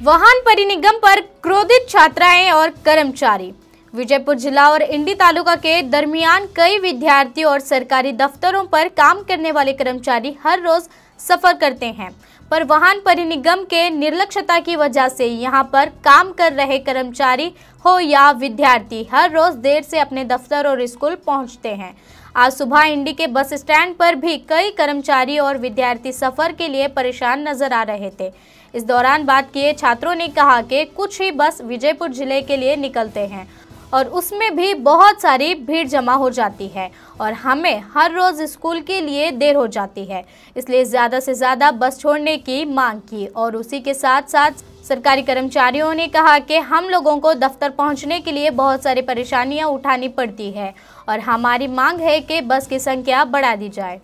वाहन परिनिगम पर क्रोधित छात्राएँ और कर्मचारी। विजयपुर जिला और इंडी तालुका के दरमियान कई विद्यार्थियों और सरकारी दफ्तरों पर काम करने वाले कर्मचारी हर रोज सफ़र करते हैं। पर वाहन परिनिगम के निर्लक्षता की वजह से यहाँ पर काम कर रहे कर्मचारी हो या विद्यार्थी हर रोज देर से अपने दफ्तर और स्कूल पहुँचते हैं। आज सुबह इंडी के बस स्टैंड पर भी कई कर्मचारी और विद्यार्थी सफ़र के लिए परेशान नज़र आ रहे थे। इस दौरान बात किए छात्रों ने कहा कि कुछ ही बस विजयपुर ज़िले के लिए निकलते हैं। और उसमें भी बहुत सारी भीड़ जमा हो जाती है और हमें हर रोज़ स्कूल के लिए देर हो जाती है। इसलिए ज़्यादा से ज़्यादा बस छोड़ने की मांग की और उसी के साथ साथ सरकारी कर्मचारियों ने कहा कि हम लोगों को दफ्तर पहुँचने के लिए बहुत सारी परेशानियाँ उठानी पड़ती है और हमारी मांग है कि बस की संख्या बढ़ा दी जाए।